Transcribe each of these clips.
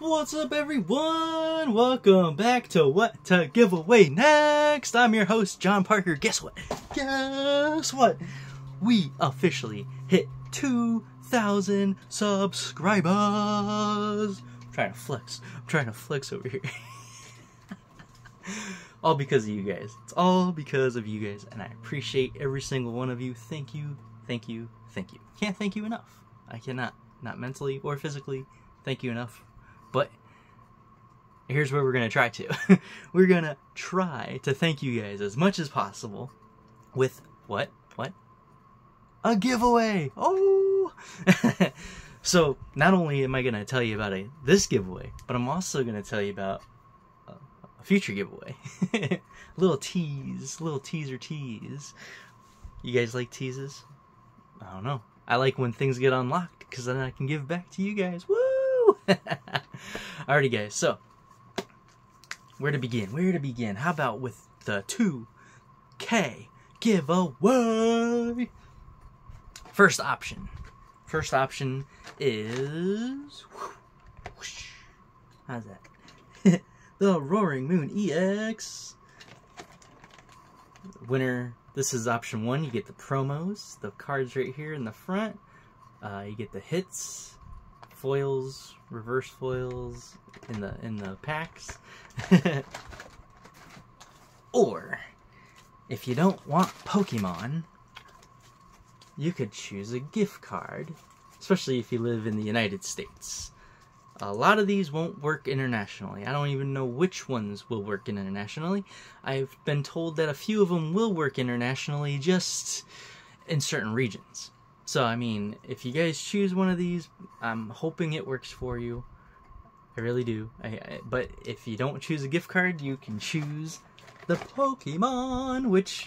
What's up, everyone? Welcome back to What to Give Away Next. I'm your host, John Parker. Guess what? Guess what? We officially hit 2,000 subscribers. I'm trying to flex. I'm trying to flex over here. all because of you guys. It's all because of you guys, and I appreciate every single one of you. Thank you, thank you, thank you. Can't thank you enough. I cannot, not mentally or physically, thank you enough. But here's what we're gonna try to. we're gonna try to thank you guys as much as possible with what? What? A giveaway! Oh! so not only am I gonna tell you about a this giveaway, but I'm also gonna tell you about a, a future giveaway. little tease, little teaser tease. You guys like teases? I don't know. I like when things get unlocked because then I can give back to you guys. Woo! Alrighty, guys. So, where to begin? Where to begin? How about with the 2K giveaway? First option. First option is. How's that? the Roaring Moon EX. Winner this is option one. You get the promos, the cards right here in the front. Uh, you get the hits, foils, reverse foils in the in the packs. or if you don't want Pokemon, you could choose a gift card, especially if you live in the United States. A lot of these won't work internationally. I don't even know which ones will work internationally. I've been told that a few of them will work internationally just in certain regions. So, I mean, if you guys choose one of these, I'm hoping it works for you. I really do. I, I, but if you don't choose a gift card, you can choose the Pokemon, which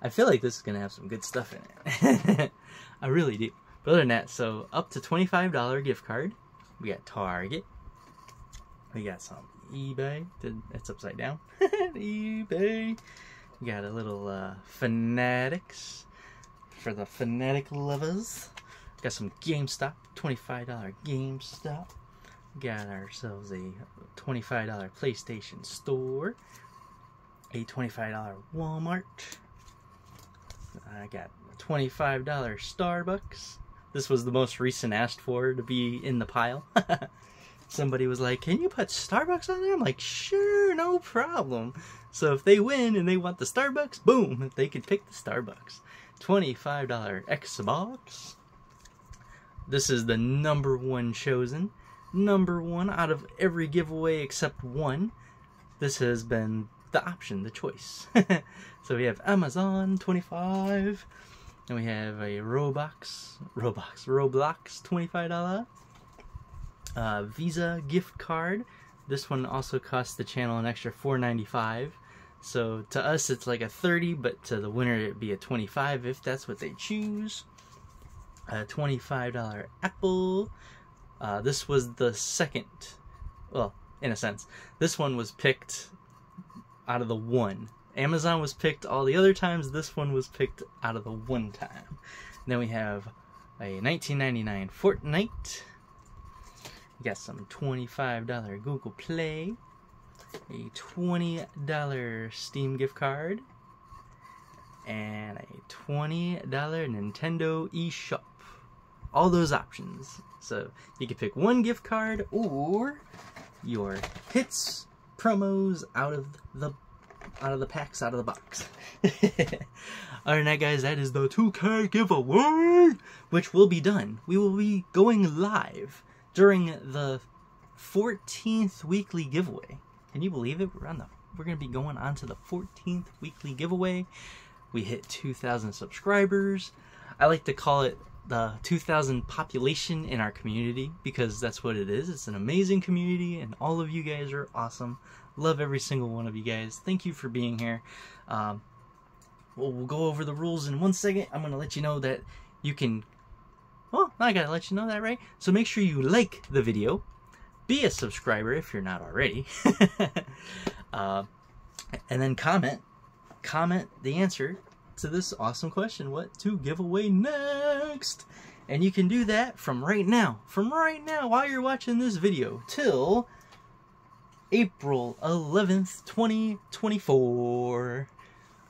I feel like this is going to have some good stuff in it. I really do. But other than that, so up to $25 gift card we got Target. We got some eBay. That's upside down. eBay. We got a little uh, Fanatics for the Fanatic lovers. Got some GameStop. $25 GameStop. Got ourselves a $25 PlayStation Store. A $25 Walmart. I got $25 Starbucks this was the most recent asked for to be in the pile. Somebody was like, Can you put Starbucks on there? I'm like, Sure, no problem. So if they win and they want the Starbucks, boom, they can pick the Starbucks. $25 Xbox. This is the number one chosen. Number one out of every giveaway except one. This has been the option, the choice. so we have Amazon 25. And we have a Roblox, Roblox, Roblox, $25 uh, Visa gift card. This one also costs the channel an extra $4.95. So to us it's like a 30, but to the winner it'd be a 25 if that's what they choose. A $25 Apple. Uh, this was the second, well, in a sense, this one was picked out of the one Amazon was picked all the other times. This one was picked out of the one time. then we have a 1999 Fortnite. We got some $25 Google Play. A $20 Steam gift card. And a $20 Nintendo eShop. All those options. So you can pick one gift card or your hits promos out of the out of the packs, out of the box. Alright guys, that is the 2K giveaway, which will be done. We will be going live during the 14th weekly giveaway. Can you believe it? We're on the we're gonna be going on to the 14th weekly giveaway. We hit 2,000 subscribers. I like to call it the 2000 population in our community because that's what it is. It's an amazing community and all of you guys are awesome. Love every single one of you guys. Thank you for being here. Um, well, we'll go over the rules in one second. I'm to let you know that you can... Well, I got to let you know that, right? So make sure you like the video. Be a subscriber if you're not already. uh, and then comment. Comment the answer to this awesome question. What to give away next? And you can do that from right now, from right now while you're watching this video till April 11th, 2024.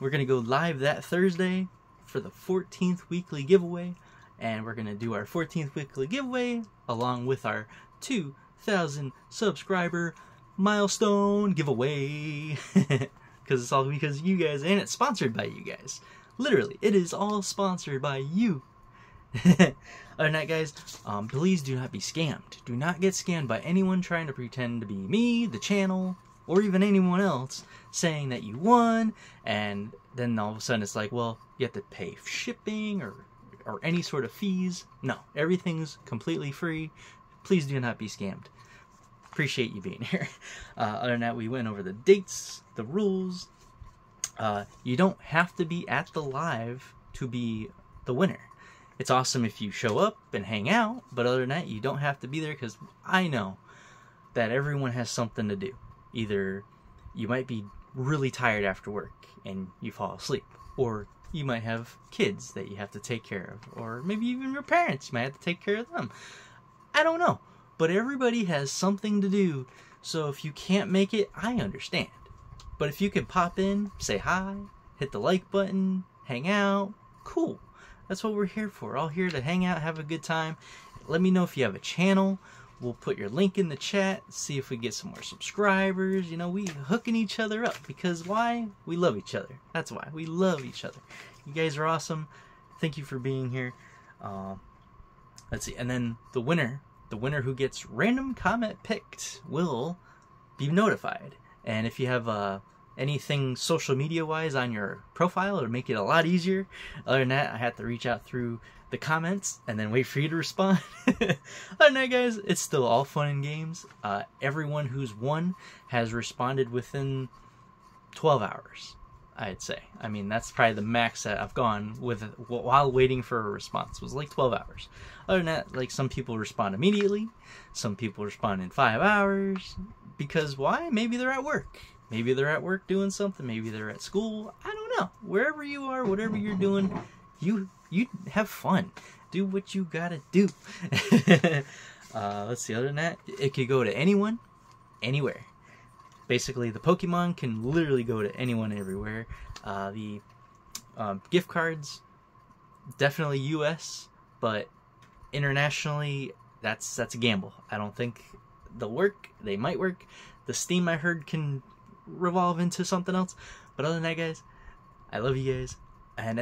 We're going to go live that Thursday for the 14th weekly giveaway. And we're going to do our 14th weekly giveaway along with our 2,000 subscriber milestone giveaway. Because it's all because you guys, and it's sponsored by you guys. Literally, it is all sponsored by you. Other than that, guys, um, please do not be scammed. Do not get scammed by anyone trying to pretend to be me, the channel, or even anyone else saying that you won, and then all of a sudden it's like, well, you have to pay shipping or or any sort of fees. No, everything's completely free. Please do not be scammed. Appreciate you being here. Uh, other than that, we went over the dates, the rules. Uh, you don't have to be at the live to be the winner. It's awesome if you show up and hang out, but other than that, you don't have to be there because I know that everyone has something to do. Either you might be really tired after work and you fall asleep, or you might have kids that you have to take care of, or maybe even your parents, you might have to take care of them. I don't know, but everybody has something to do, so if you can't make it, I understand. But if you can pop in, say hi, hit the like button, hang out, cool. That's what we're here for. All here to hang out, have a good time. Let me know if you have a channel. We'll put your link in the chat, see if we get some more subscribers. You know, we hooking each other up because why? We love each other. That's why. We love each other. You guys are awesome. Thank you for being here. Uh, let's see. And then the winner, the winner who gets random comment picked will be notified. And if you have uh, anything social media wise on your profile, it'll make it a lot easier. Other than that, I have to reach out through the comments and then wait for you to respond. Other than that, guys, it's still all fun and games. Uh, everyone who's won has responded within 12 hours. I'd say. I mean, that's probably the max that I've gone with while waiting for a response was like 12 hours. Other than that, like some people respond immediately, some people respond in five hours because why? Maybe they're at work. Maybe they're at work doing something. Maybe they're at school. I don't know. Wherever you are, whatever you're doing, you you have fun. Do what you gotta do. uh, let's see. Other than that, it could go to anyone, anywhere basically the Pokemon can literally go to anyone everywhere. Uh, the um, gift cards, definitely U.S., but internationally, that's that's a gamble. I don't think they'll work. They might work. The Steam I heard can revolve into something else. But other than that, guys, I love you guys, and. and